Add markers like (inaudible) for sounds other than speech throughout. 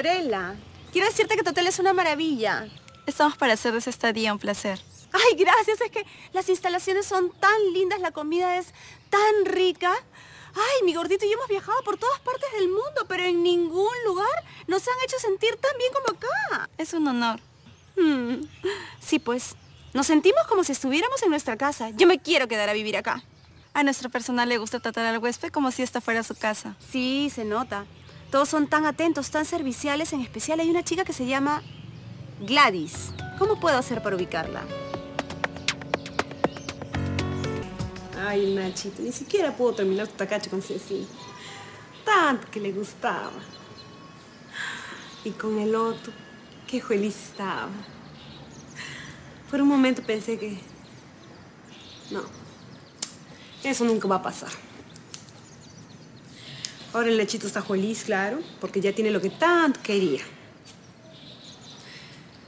Fiorella. Quiero decirte que tu hotel es una maravilla. Estamos para hacer de esta estadía un placer. Ay, gracias. Es que las instalaciones son tan lindas, la comida es tan rica. Ay, mi gordito y yo hemos viajado por todas partes del mundo, pero en ningún lugar nos han hecho sentir tan bien como acá. Es un honor. Hmm. Sí, pues. Nos sentimos como si estuviéramos en nuestra casa. Yo me quiero quedar a vivir acá. A nuestro personal le gusta tratar al huésped como si esta fuera su casa. Sí, se nota. Todos son tan atentos, tan serviciales. En especial hay una chica que se llama Gladys. ¿Cómo puedo hacer para ubicarla? Ay, Nachito, ni siquiera pudo terminar su tacacho con Ceci. Tanto que le gustaba. Y con el otro, qué feliz estaba. Por un momento pensé que... No, eso nunca va a pasar. Ahora el Nachito está feliz, claro, porque ya tiene lo que tanto quería.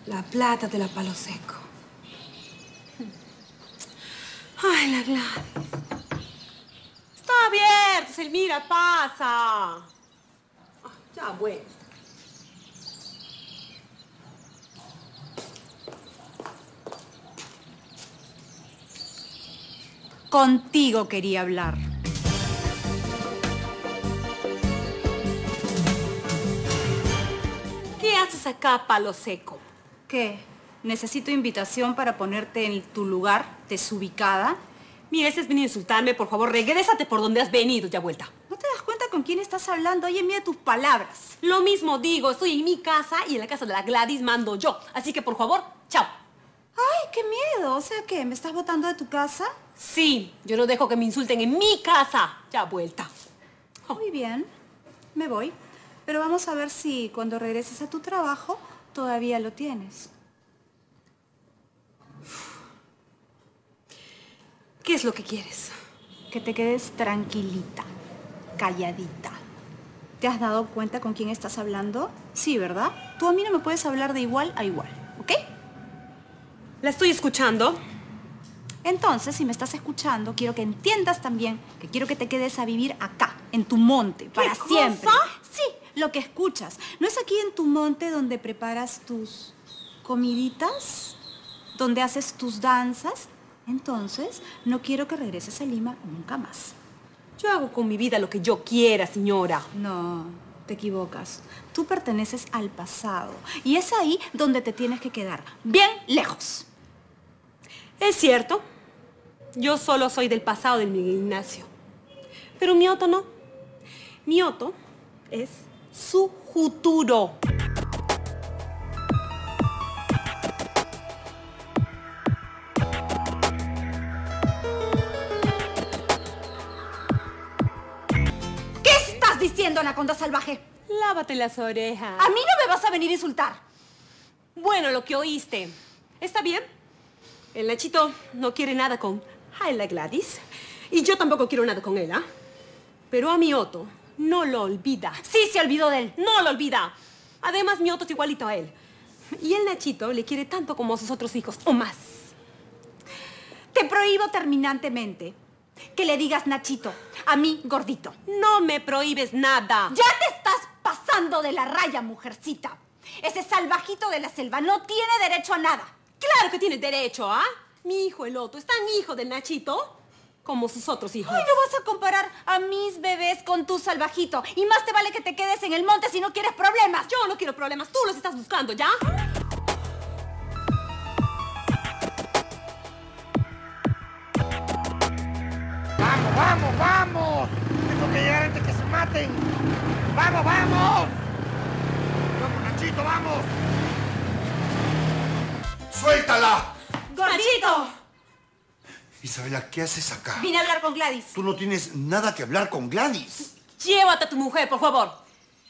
La plata de la palo seco. Ay, la Gladys. Está abierto, Selmira, pasa. Ah, ya, bueno. Contigo quería hablar. ¿Qué haces acá, palo seco? ¿Qué? ¿Necesito invitación para ponerte en tu lugar desubicada? Mira, ese es venir a insultarme, por favor, regrésate por donde has venido, ya vuelta. ¿No te das cuenta con quién estás hablando? Oye, mira tus palabras. Lo mismo digo, estoy en mi casa y en la casa de la Gladys mando yo. Así que, por favor, chao. ¡Ay, qué miedo! O sea, ¿qué? ¿Me estás botando de tu casa? Sí, yo no dejo que me insulten en mi casa. Ya vuelta. Muy bien, me voy. Pero vamos a ver si cuando regreses a tu trabajo todavía lo tienes. ¿Qué es lo que quieres? Que te quedes tranquilita, calladita. ¿Te has dado cuenta con quién estás hablando? Sí, ¿verdad? Tú a mí no me puedes hablar de igual a igual, ¿ok? La estoy escuchando. Entonces, si me estás escuchando, quiero que entiendas también que quiero que te quedes a vivir acá, en tu monte, para cosa? siempre. Lo que escuchas. ¿No es aquí en tu monte donde preparas tus comiditas? ¿Donde haces tus danzas? Entonces, no quiero que regreses a Lima nunca más. Yo hago con mi vida lo que yo quiera, señora. No, te equivocas. Tú perteneces al pasado y es ahí donde te tienes que quedar, bien lejos. Es cierto. Yo solo soy del pasado de Miguel Ignacio. Pero mi Otto no. Mi Otto es su futuro. ¿Qué estás diciendo, anaconda salvaje? Lávate las orejas. A mí no me vas a venir a insultar. Bueno, lo que oíste. ¿Está bien? El Nachito no quiere nada con Ayla Gladys. Y yo tampoco quiero nada con él, ¿ah? Pero a mi Otto no lo olvida. Sí, se olvidó de él. No lo olvida. Además, mi Otto es igualito a él. Y el Nachito le quiere tanto como a sus otros hijos, o más. Te prohíbo terminantemente que le digas Nachito a mí gordito. No me prohíbes nada. Ya te estás pasando de la raya, mujercita. Ese salvajito de la selva no tiene derecho a nada. Claro que tiene derecho, ¿ah? Mi hijo, el Otto, es tan hijo del Nachito como sus otros hijos. Ay, no vas a comparar a mis bebés con tu salvajito. Y más te vale que te quedes en el monte si no quieres problemas. Yo no quiero problemas, tú los estás buscando, ¿ya? ¡Vamos, vamos, vamos! Tengo que llegar antes que se maten. ¡Vamos, vamos! ¡Vamos, Nachito, vamos! ¡Suéltala! ¡Gordito! Isabela, ¿qué haces acá? Vine a hablar con Gladys. Tú no tienes nada que hablar con Gladys. Llévate a tu mujer, por favor.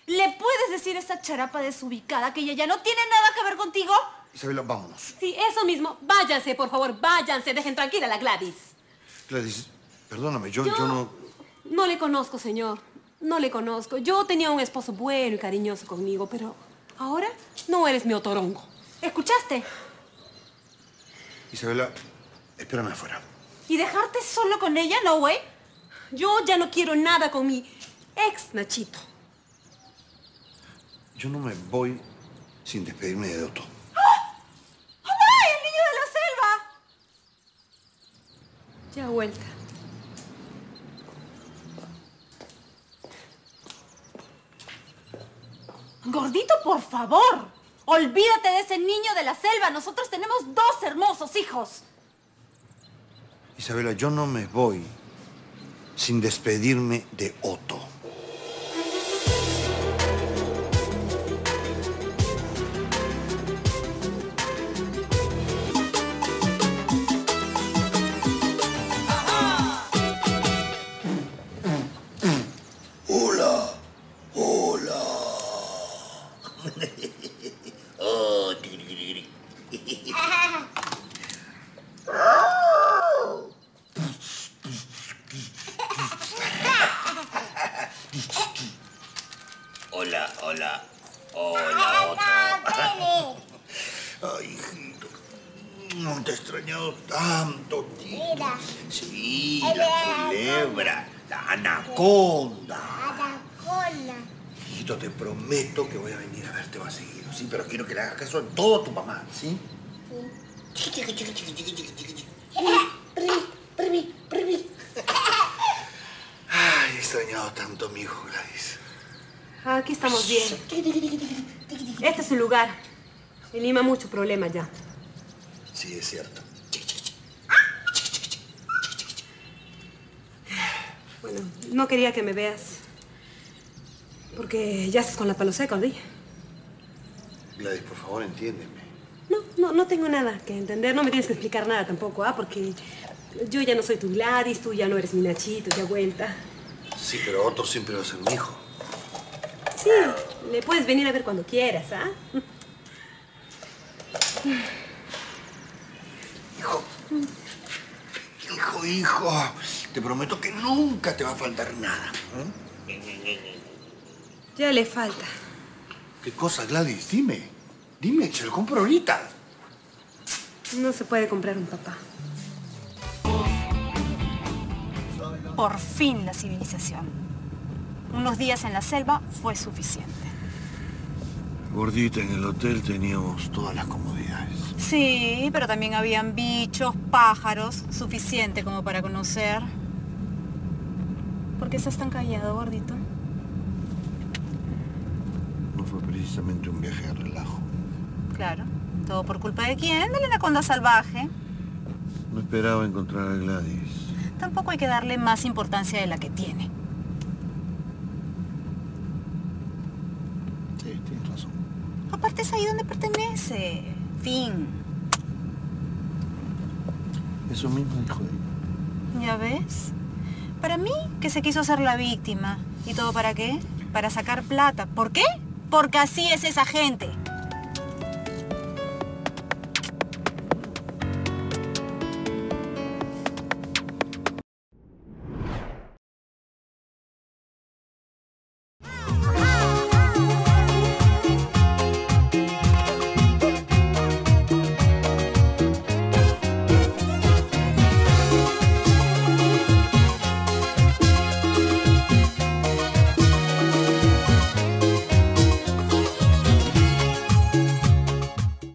¿Le puedes decir a esa charapa desubicada que ella ya no tiene nada que ver contigo? Isabela, vámonos. Sí, eso mismo. Váyanse, por favor, váyanse. Dejen tranquila a la Gladys. Gladys, perdóname, yo, yo no... No le conozco, señor. No le conozco. Yo tenía un esposo bueno y cariñoso conmigo, pero ahora no eres mi otorongo. ¿Escuchaste? Isabela, espérame afuera. ¿Y dejarte solo con ella? No, güey. Yo ya no quiero nada con mi ex Nachito. Yo no me voy sin despedirme de Otto. ¡Ay, el niño de la selva! Ya vuelta. Gordito, por favor. Olvídate de ese niño de la selva. Nosotros tenemos dos hermosos hijos. Isabela, yo no me voy sin despedirme de Otto. Hola, hola. (laughs) Oh, tigri, tigri, tigri. Hola, hola. Hola, Otto. Ay, hijito. Te he extrañado tanto, tío. Mira. Sí, la culebra, la anaconda. Anaconda. Hijito, te prometo que voy a venir a verte más seguido, ¿sí? Pero quiero que le hagas caso a todo a tu mamá, ¿sí? Chiqui, chiqui, chiqui, chiqui, chiqui, chiqui, chiqui, chiqui. Primi, primi, primi. Ay, he extrañado tanto a mi hijo, Gladys. Aquí estamos bien. Este es su lugar. En Lima mucho problema ya. Sí, es cierto. Bueno, no quería que me veas. Porque ya estás con la palo seca, ¿sí? Gladys, por favor, entiéndeme. No, no, no tengo nada que entender. No me tienes que explicar nada tampoco, ¿ah? Porque yo ya no soy tu Gladys, tú ya no eres mi Nachito, ya vuelta. Sí, pero Otto siempre va a ser mi hijo. Sí, le puedes venir a ver cuando quieras, ¿ah? Hijo, hijo. Te prometo que nunca te va a faltar nada. ¿eh? Ya le falta. ¿Qué cosa, Gladys? Dime. Dime, se lo compro ahorita. No se puede comprar un papá. Por fin la civilización. Unos días en la selva fue suficiente. Gordita, en el hotel teníamos todas las comodidades. Sí, pero también habían bichos, pájaros, suficiente como para conocer. ¿Por qué estás tan callado, gordito? No fue precisamente un viaje de relajo. Claro. ¿Todo por culpa de quién? De la anaconda salvaje. No esperaba encontrar a Gladys. Tampoco hay que darle más importancia de la que tiene. Tienes razón. Aparte es ahí donde pertenece. Fin. Eso mismo dijo ella. ¿Ya ves? Para mí, que se quiso hacer la víctima. ¿Y todo para qué? Para sacar plata. ¿Por qué? Porque así es esa gente.